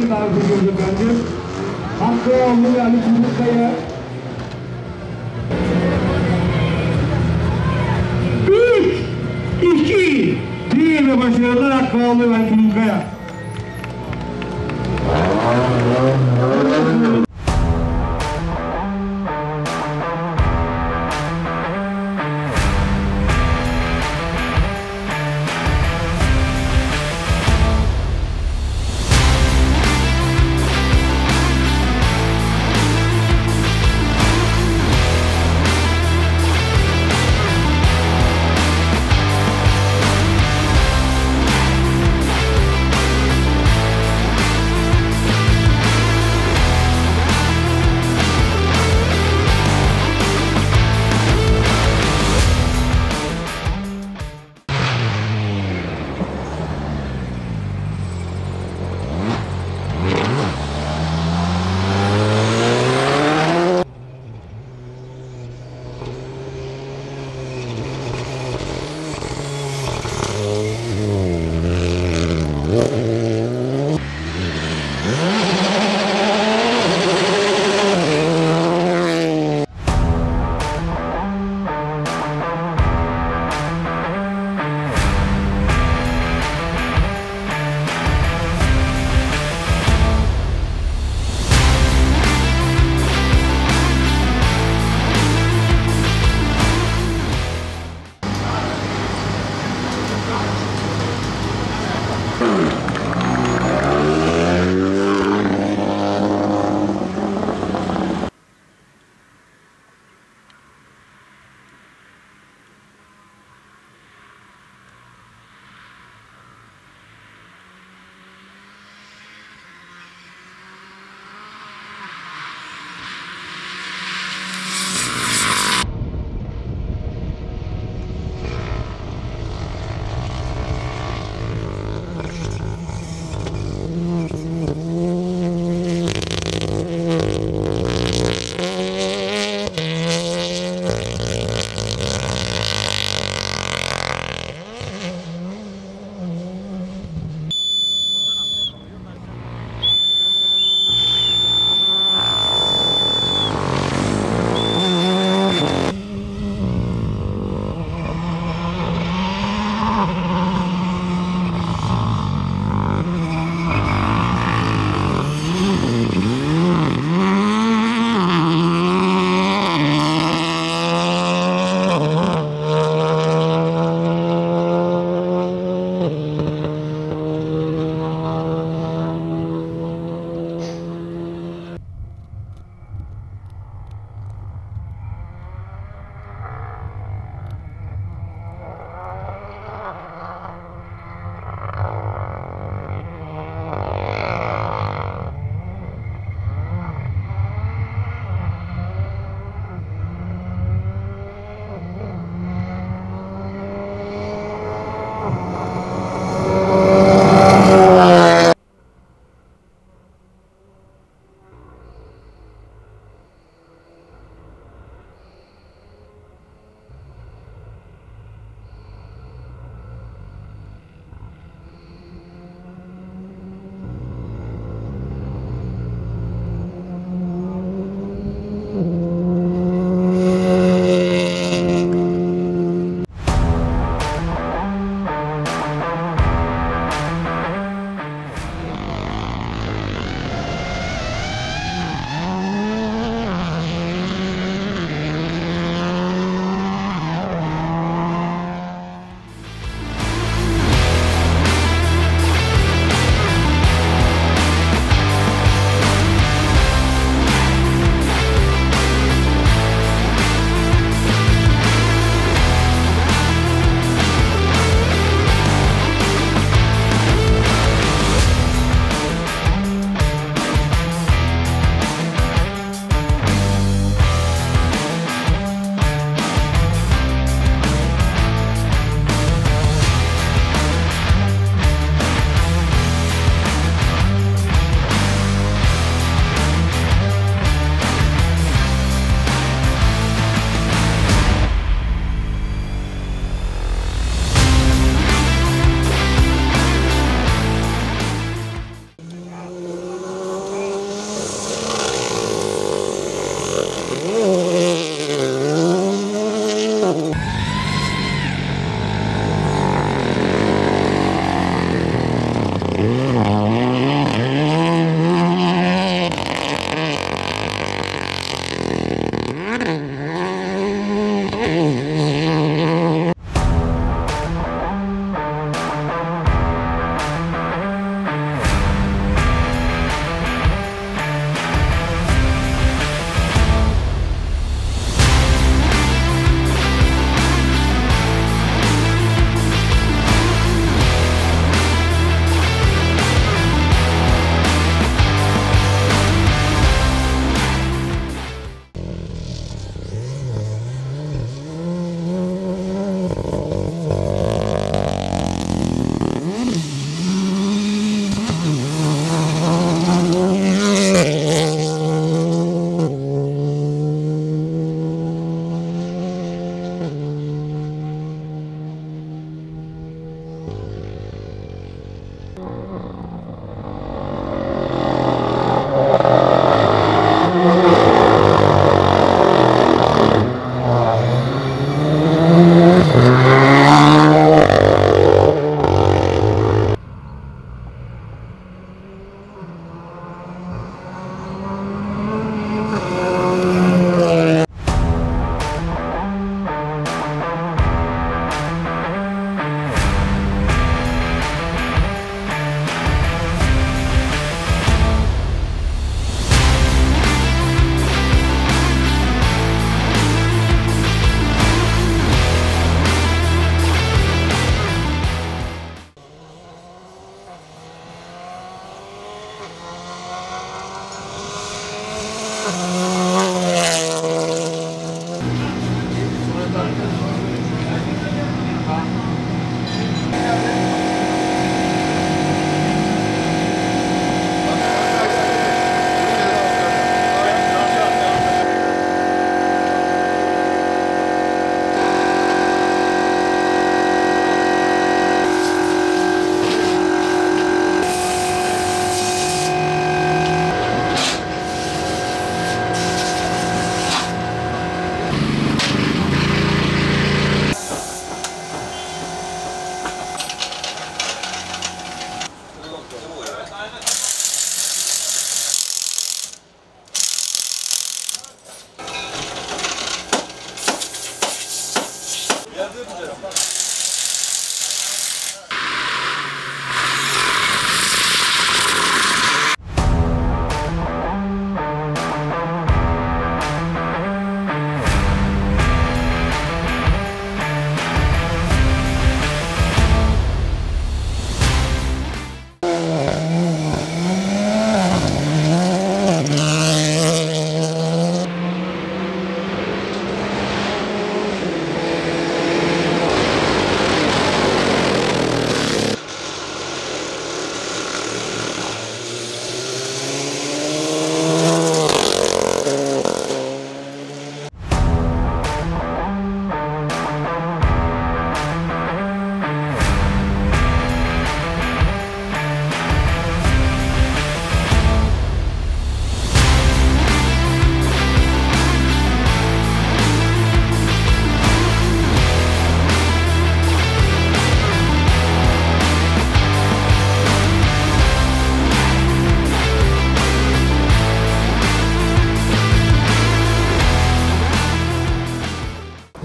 tebrik ediyoruz efendim. Hakkı Oğlu ve Ali Kumrukkaya. Üç, iki, bir ve başarılar Hakkı Oğlu ve Ali Kumrukkaya.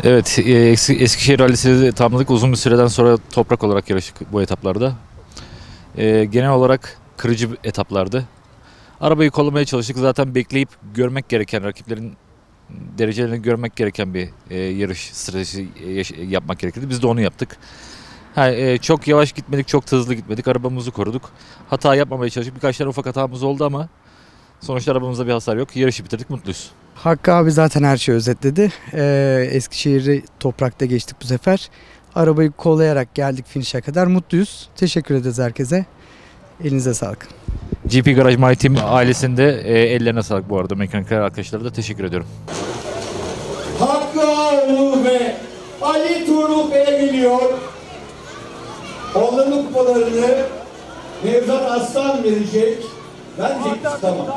Evet, e, Eski- Eskişehir Rallisi'ni tamamladık. Uzun bir süreden sonra toprak olarak yarıştık bu etaplarda. E, genel olarak kırıcı etaplardı. Arabayı kollamaya çalıştık. Zaten bekleyip görmek gereken, rakiplerin derecelerini görmek gereken bir e, yarış stratejisi yapmak gerekirdi. Biz de onu yaptık. Ha, e, çok yavaş gitmedik, çok hızlı gitmedik. Arabamızı koruduk. Hata yapmamaya çalıştık. Birkaç tane ufak hatamız oldu ama sonuçta arabamızda bir hasar yok. Yarışı bitirdik, mutluyuz. Hakkı abi zaten her şeyi özetledi. Ee, Eskişehir'i toprakta geçtik bu sefer. Arabayı kollayarak geldik finish'e kadar. Mutluyuz. Teşekkür ederiz herkese. Elinize sağlık. GP Garaj My Team ailesinde e, ellerine sağlık bu arada. Mekanikler arkadaşlara da teşekkür ediyorum. Hakkı Ağoğlu ve Ali Tuğrul Bey'e geliyor. Onların kupalarını Nevzat Aslan verecek. Verecek misin? Tamam.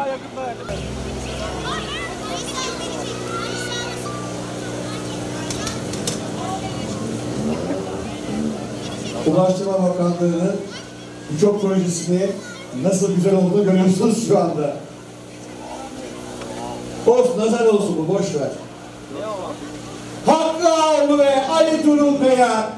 Ulaştırma Bakanlığı'nın birçok projesini nasıl güzel olduğunu görüyorsunuz şu anda. Olsun, nazar olsun bu, boş ver. Hakkı Avlu ve Ali Turul Kaya